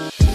Bye.